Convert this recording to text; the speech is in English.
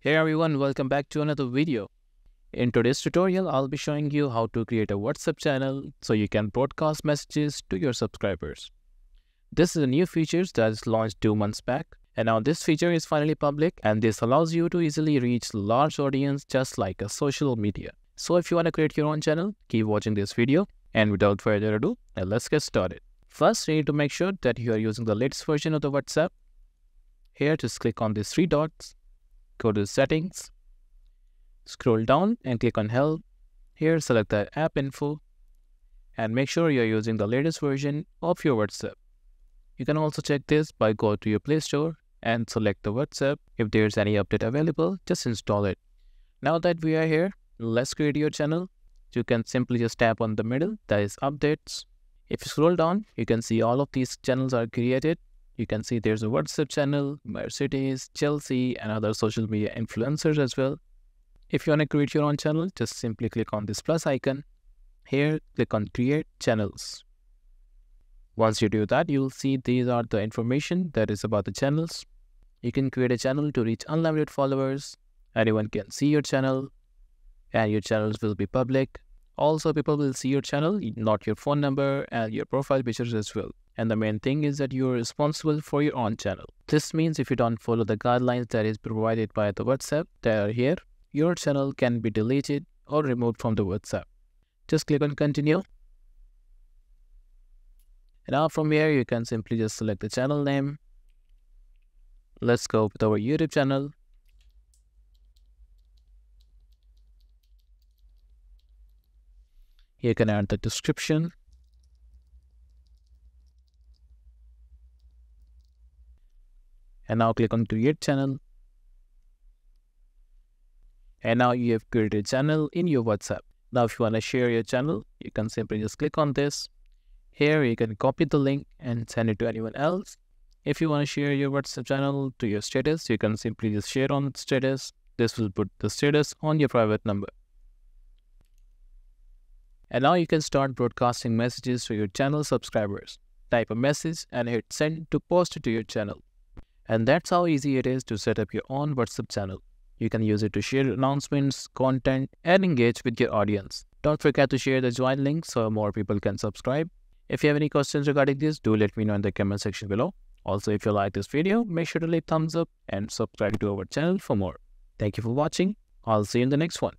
Hey everyone, welcome back to another video. In today's tutorial, I'll be showing you how to create a WhatsApp channel so you can broadcast messages to your subscribers. This is a new feature that is launched two months back and now this feature is finally public and this allows you to easily reach large audience just like a social media. So if you want to create your own channel, keep watching this video and without further ado, let's get started. First, you need to make sure that you are using the latest version of the WhatsApp. Here, just click on these three dots, go to settings, scroll down and click on help. Here, select the app info and make sure you're using the latest version of your WhatsApp. You can also check this by go to your Play Store and select the WhatsApp. If there's any update available, just install it. Now that we are here, let's create your channel. You can simply just tap on the middle, that is updates. If you scroll down, you can see all of these channels are created. You can see there's a WhatsApp channel, Mercedes, Chelsea, and other social media influencers as well. If you want to create your own channel, just simply click on this plus icon. Here, click on create channels. Once you do that, you'll see these are the information that is about the channels. You can create a channel to reach unlimited followers. Anyone can see your channel and your channels will be public. Also, people will see your channel, not your phone number and your profile pictures as well. And the main thing is that you're responsible for your own channel. This means if you don't follow the guidelines that is provided by the WhatsApp that are here, your channel can be deleted or removed from the WhatsApp. Just click on continue. And now from here, you can simply just select the channel name. Let's go with our YouTube channel. You can add the description. And now click on create channel. And now you have created a channel in your WhatsApp. Now if you want to share your channel, you can simply just click on this. Here you can copy the link and send it to anyone else. If you want to share your WhatsApp channel to your status, you can simply just share on status. This will put the status on your private number. And now you can start broadcasting messages to your channel subscribers. Type a message and hit send to post it to your channel. And that's how easy it is to set up your own WhatsApp channel. You can use it to share announcements, content, and engage with your audience. Don't forget to share the join link so more people can subscribe. If you have any questions regarding this, do let me know in the comment section below. Also, if you like this video, make sure to leave thumbs up and subscribe to our channel for more. Thank you for watching. I'll see you in the next one.